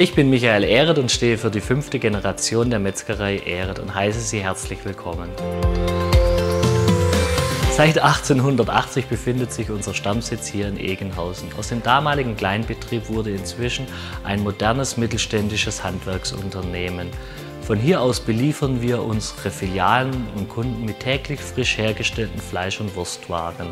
Ich bin Michael Ehret und stehe für die fünfte Generation der Metzgerei Ehret und heiße Sie herzlich willkommen. Seit 1880 befindet sich unser Stammsitz hier in Egenhausen. Aus dem damaligen Kleinbetrieb wurde inzwischen ein modernes mittelständisches Handwerksunternehmen. Von hier aus beliefern wir unsere Filialen und Kunden mit täglich frisch hergestellten Fleisch- und Wurstwaren.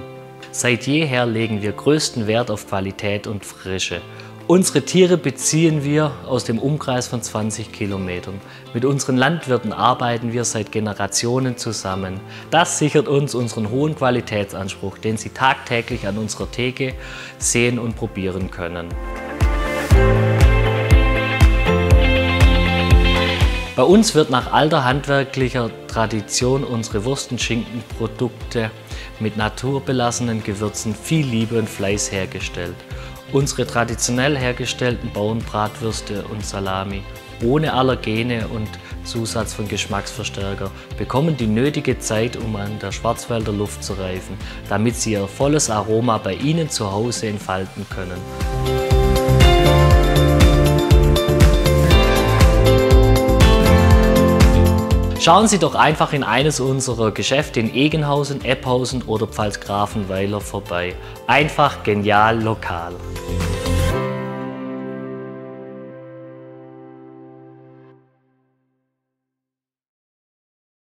Seit jeher legen wir größten Wert auf Qualität und Frische. Unsere Tiere beziehen wir aus dem Umkreis von 20 Kilometern. Mit unseren Landwirten arbeiten wir seit Generationen zusammen. Das sichert uns unseren hohen Qualitätsanspruch, den Sie tagtäglich an unserer Theke sehen und probieren können. Bei uns wird nach alter handwerklicher Tradition unsere Wurst- und Schinkenprodukte mit naturbelassenen Gewürzen, viel Liebe und Fleiß hergestellt. Unsere traditionell hergestellten Bauernbratwürste und Salami ohne Allergene und Zusatz von Geschmacksverstärker bekommen die nötige Zeit, um an der Schwarzwälder Luft zu reifen, damit sie ihr volles Aroma bei Ihnen zu Hause entfalten können. Schauen Sie doch einfach in eines unserer Geschäfte in Egenhausen, Epphausen oder Pfalzgrafenweiler vorbei. Einfach genial lokal.